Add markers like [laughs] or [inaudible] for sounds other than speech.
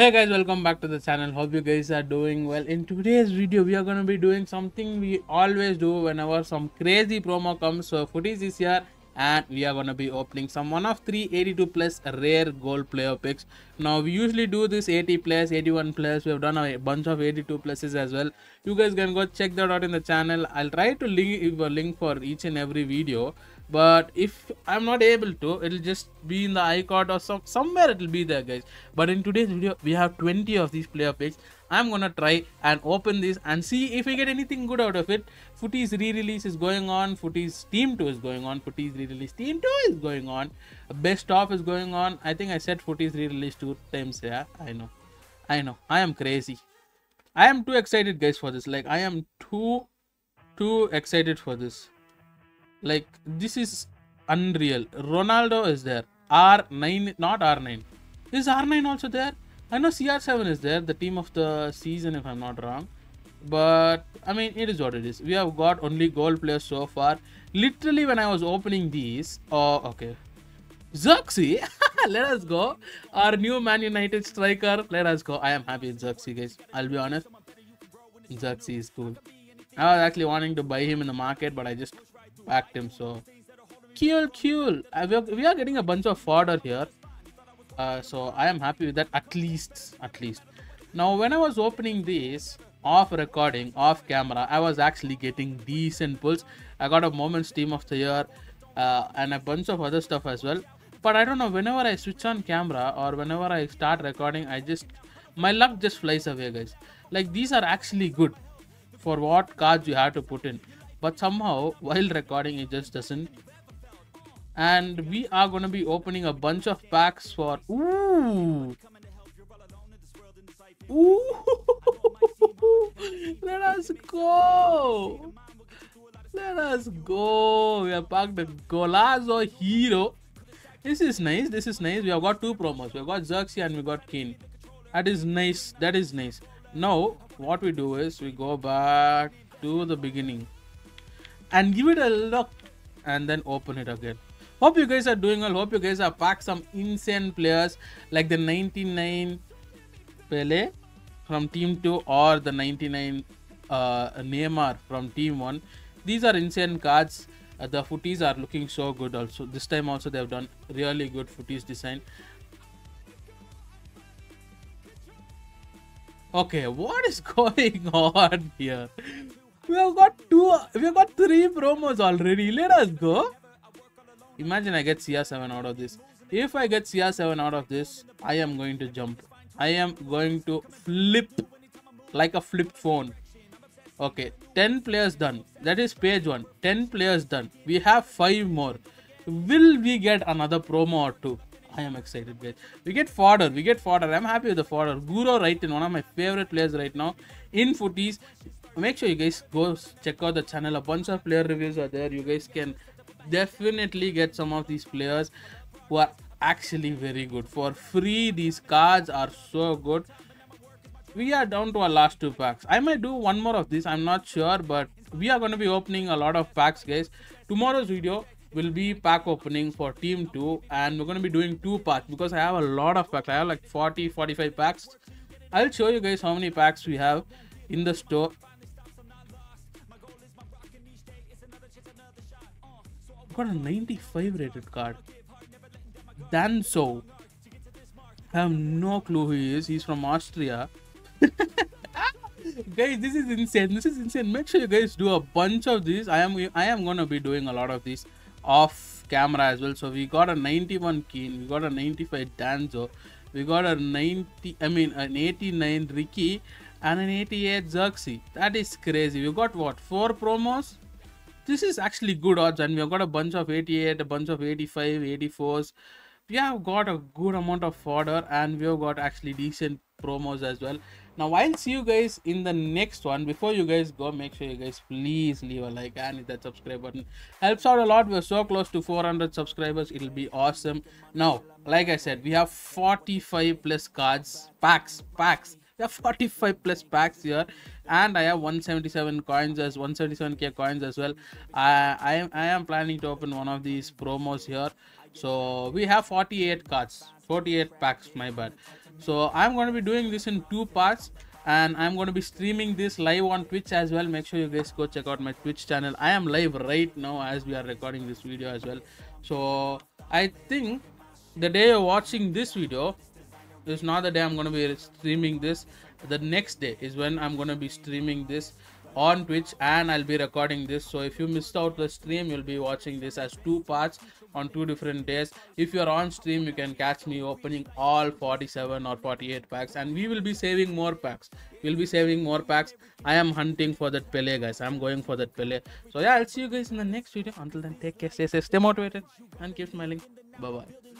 Hey guys, welcome back to the channel. Hope you guys are doing well. In today's video, we are going to be doing something we always do whenever some crazy promo comes. So, futties is here and we are going to be opening some one of 382 plus rare gold player picks. Now, we usually do this 80 plus, 81 plus. We have done a bunch of 82 pluses as well. You guys can go check that out in the channel. I'll try to link a link for each and every video but if i'm not able to it'll just be in the icon or some somewhere it'll be there guys. But in today's video we have 20 of these player picks. I'm gonna try and open this and see if we get anything good out of it. Futties re-release is going on. Futties team 2 is going on. Futties re-release team 2 is going on. Best of is going on. I think i said futties re-release two times yeah. I know. I know. I am crazy. I am too excited guys for this. Like i am too too excited for this like this is unreal ronaldo is there r9 not r9 is r9 also there i know cr7 is there the team of the season if i'm not wrong but i mean it is what it is we have got only gold players so far literally when i was opening these oh okay Zirkzee, [laughs] let us go. Our new Man United striker, let us go. I am happy with guys. I'll be honest. Zirkzee is cool. I was actually wanting to buy him in the market, but I just him. So, cool, cool. Uh, we, are, we are getting a bunch of fodder here. Uh, so, I am happy with that at least. At least. Now, when I was opening this off recording, off camera, I was actually getting decent pulls. I got a Moments Team of the Year uh, and a bunch of other stuff as well. But I don't know, whenever I switch on camera or whenever I start recording, I just, my luck just flies away, guys. Like, these are actually good for what cards you have to put in but somehow while recording it just doesn't. And we are going to be opening a bunch of packs for ooh. Ooh. [laughs] Let us go. Let us go. We have packed the golazo hero. This is nice. This is nice. We have got two promos. We have got Zirkzee and we got Kane. That is nice. That is nice. Now what we do is we go back to the beginning and give it a look and then open it again. Hope you guys are doing well. Hope you guys have packed some insane players like the 99 Pele from team 2 or the 99 uh, Neymar from team 1 these are insane cards. Uh, the futties are looking so good also. This time also they have done really good futties design. Okay what is [laughs] going on here we have got two, we have got three promos already. Let us go. Imagine I get CR7 out of this. If I get CR7 out of this, I am going to jump. I am going to flip like a flip phone. Okay, 10 players done. That is page 1. 10 players done. We have 5 more. Will we get another promo or two? I am excited, guys. We get fodder. We get fodder. I'm happy with the fodder. Guru right in one of my favorite players right now in futties make sure you guys go check out the channel. A bunch of player reviews are there. You guys can definitely get some of these players who are actually very good. For free these cards are so good. We are down to our last two packs. I might do one more of this i'm not sure but we are going to be opening a lot of packs guys. Tomorrow's video will be pack opening for team 2 and we're going to be doing two packs because i have a lot of packs. I have like 40 45 packs. I'll show you guys how many packs we have in the store got a 95 rated card. Danso. I have no clue who he is. He's from Austria. [laughs] guys, this is insane. This is insane. Make sure you guys do a bunch of these. I am I am gonna be doing a lot of these off camera as well. So we got a 91 Keane, we got a 95 Danso, we got a 90, I mean an 89 Ricky, and an 88 Zirkzee. That is crazy. We got what four promos? This is actually good odds and we have got a bunch of 88 a bunch of 85 84s we have got a good amount of fodder and we have got actually decent promos as well. Now i'll see you guys in the next one. Before you guys go make sure you guys please leave a like and hit that subscribe button. Helps out a lot. We're so close to 400 subscribers. It'll be awesome. Now like i said we have 45 plus cards. Packs packs we have 45 plus packs here and I have 177 coins as 177k coins as well. I I am I am planning to open one of these promos here. So we have 48 cards, 48 packs. My bad. so i'm going to be doing this in two parts and i'm going to be streaming this live on twitch as well make sure you guys go check out my twitch channel i am live right now as we are recording this video as well so i think the day you're watching this video is not the day i'm going to be streaming this. The next day is when i'm going to be streaming this on twitch and i'll be recording this. So if you missed out the stream you'll be watching this as two parts on two different days. If you're on stream you can catch me opening all 47 or 48 packs and we will be saving more packs. We'll be saving more packs. I am hunting for that pele guys. I'm going for that pele. So yeah i'll see you guys in the next video. Until then take care. Stay safe stay motivated and keep smiling. Bye bye